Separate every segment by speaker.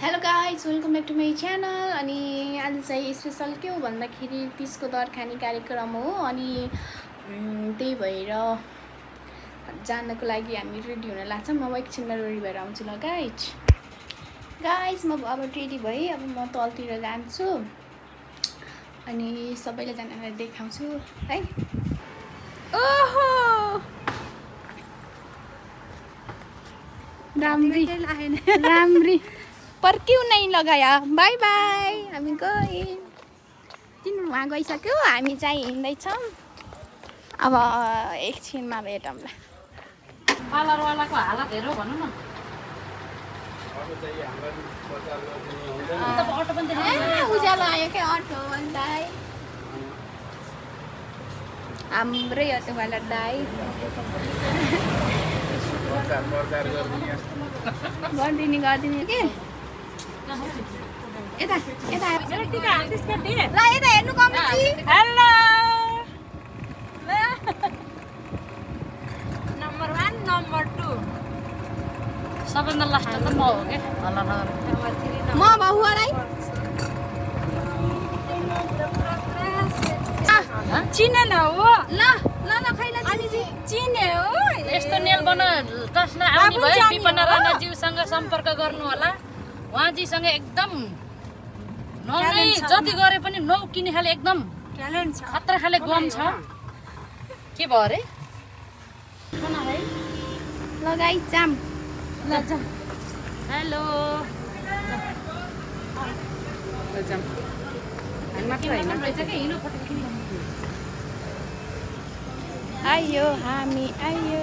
Speaker 1: Hello guys welcome back to my channel अनि आज चाहिँ स्पेसल के हो भन्दाखेरि तिसको दर खाने कार्यक्रम हो। अनि त्यही भएर जानको लागि हामी रेडी हुन लाग्छौँ। म एकछिनमा रेडी भएर आउँछु ल गाइज गाइज म अब रेडी भएँ अब म तलतिर जान्छु। अनि सबैलाई जानेलाई देखाउँछु है। ओहो! राम्री। राम्री। पर्क्यौ नै लगायो। Bye bye. हामी गयौँ किन उहाँ गइसक्यो? हामी चाहिँ हिँड्दैछौँ। अब एकछिनमा भेटौँला।
Speaker 2: पार्लरवालाको हालत हेरौ भनौँ न। त अटो पनि
Speaker 1: ए, उज्यालो आयो क्या अटो दाई हाम्रै अटोवाला दाई। गरिदिने गरिदिने के? यता यता ल यता हेर्नु
Speaker 2: hello number one number two. सबभन्दा लास्ट त म हो। क्या हल्ला नगर
Speaker 1: म बहुवालाई
Speaker 2: चिनेन हो
Speaker 1: ल ल ल खैला चिनी
Speaker 2: हो यस्तो नेल बना टस्न आउने भए विपना राणाज्यूसँग सम्पर्क गर्नु होला। उहाँजीसँग एकदम ननै जति गरे पनि नौ किने खाले एकदम
Speaker 1: ट्यालेन्ट छ।
Speaker 2: खतरा खाले गम छ। के भयो अरे?
Speaker 1: लगाइ जाम।
Speaker 2: हेलो।
Speaker 1: आयो हामी आयो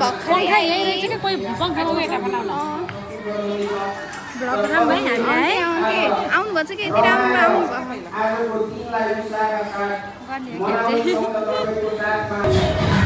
Speaker 1: भर्खरै भ्लग राम्रो हामी है आउनुभएको छ कि यति राम्रो आउनुभयो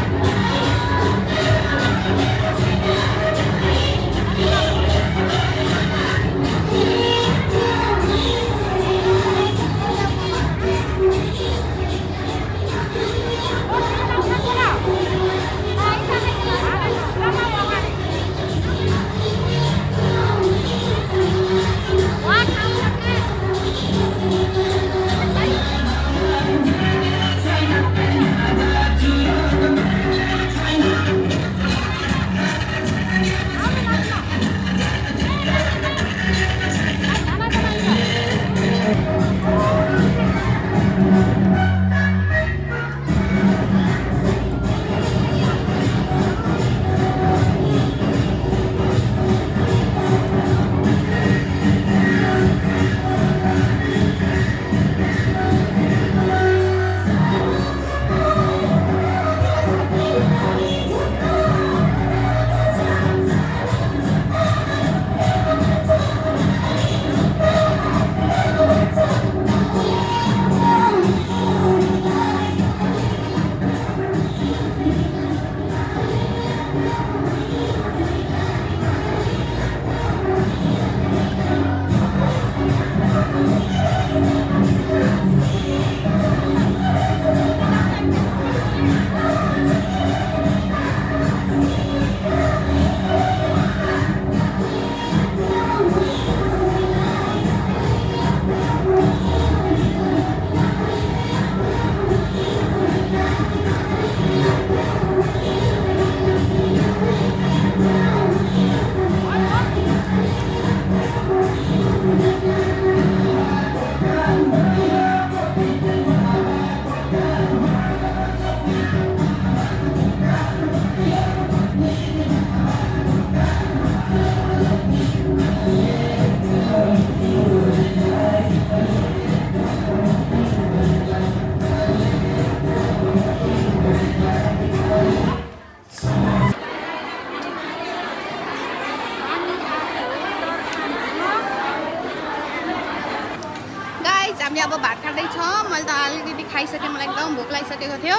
Speaker 1: खाँदैछ मैले त अलिकति खाइसकेँ मलाई एकदम भोक लागिसकेको थियो।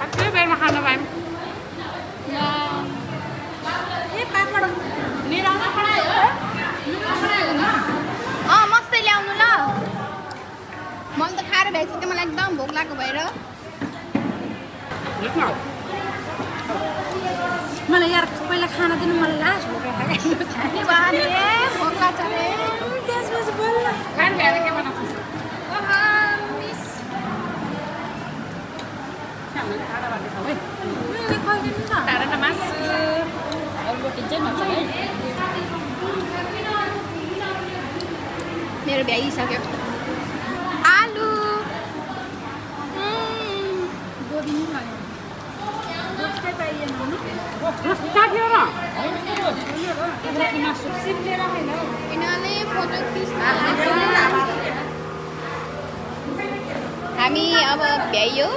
Speaker 2: कति बेरमा खानु पाएँ
Speaker 1: अँ मस्तै ल्याउनु ल। मैले त खाएर भ्याइसकेँ मलाई एकदम भोक लागेको भएर।
Speaker 2: मलाई यार पहिला खाना दिनु मलाई लास्ट भोक
Speaker 1: के भ्याइसक्यो आलु उम्, यिनीहरूले फोटो खिच्न हामी अब भ्याइयो।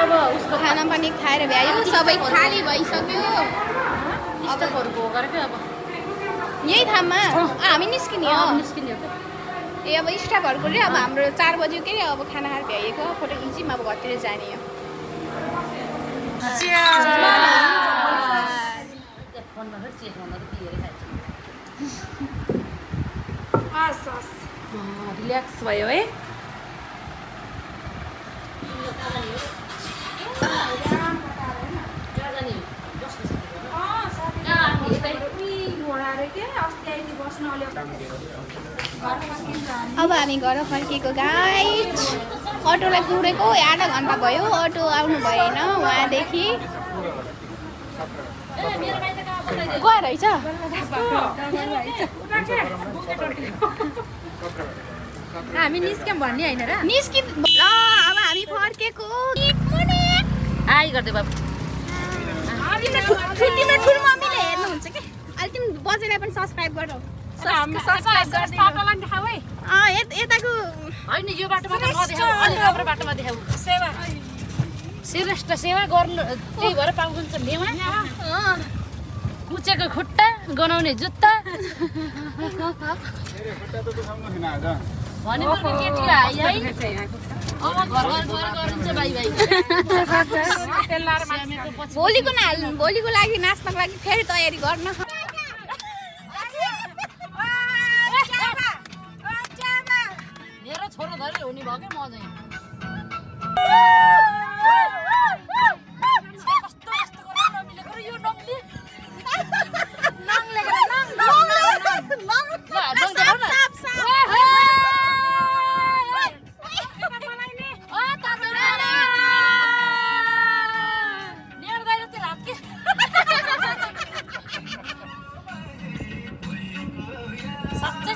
Speaker 2: अब उसको
Speaker 1: खाना पनि खाएर भ्यायो सबै खाली भइसक्यो।
Speaker 2: अब
Speaker 1: यही ठाउँमा अँ, हामी निस्किने हो।
Speaker 2: निस्किने हो।
Speaker 1: ए अब स्टाफहरूको रे अब हाम्रो चार बज्यो के अरे अब खाना खाएर भ्याइएको। फोटो खिच्यौँ अब घरतिर जाने हो।
Speaker 3: रिल्याक्स भयो है।
Speaker 1: अब हामी घर फर्किएको गाइड अटोलाई कुरेको आधा घन्टा भयो अटो आउनु भएन उहाँदेखि गएर रहेछ।
Speaker 3: हामी निस्क्यौँ भन्ने होइन र।
Speaker 1: निस्कि ल अब हामी फर्केको।
Speaker 2: आइ गर्दै बाबु।
Speaker 1: तिम्रो बजेलाई पनि सब्सक्राइब गर यताको
Speaker 2: होइन यो बाटोमा त नदेखाऊ। अलिक राम्रो बाटोमा देखाऊ।
Speaker 3: सेवा।
Speaker 2: श्रेष्ठ सेवा गर्नु त्यही भएर पाउँछ
Speaker 1: अँ,
Speaker 2: कुचेको खुट्टा गनाउने जुत्ता।
Speaker 1: भोलिको न भोलिको लागि नाच्नको लागि फेरि तयारी गर्न।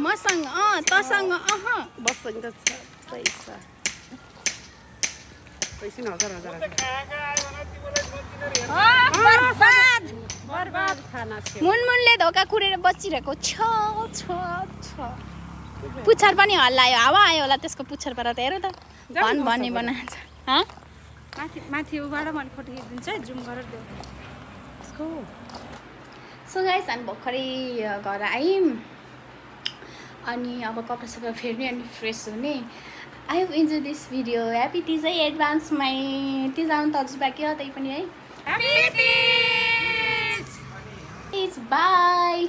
Speaker 1: मसँग अँ तसँग अह।
Speaker 3: त पैसा हजार हजार।
Speaker 1: मुनमुनले धोका कुरेर बसिरहेको छ छ छ। पुच्छर पनि हल्लायो हावा आयो होला त्यसको पुच्छरबाट त हेर त। भन भन्ने बनाएको छ। हँ?
Speaker 3: माथि माथि उबाट मैले फोटो खिचिदिन्छु है जुम गरेर
Speaker 1: सो गाइस हामी भर्खरै घर आयौँ। अनि अब कपडा सपडा फेर्ने अनि फ्रेस हुने। I have enjoy this video. Happy Teej है एडभान्समै। तिज आउनु त अझै बाँकी हो त्यही पनि है इट्स बाई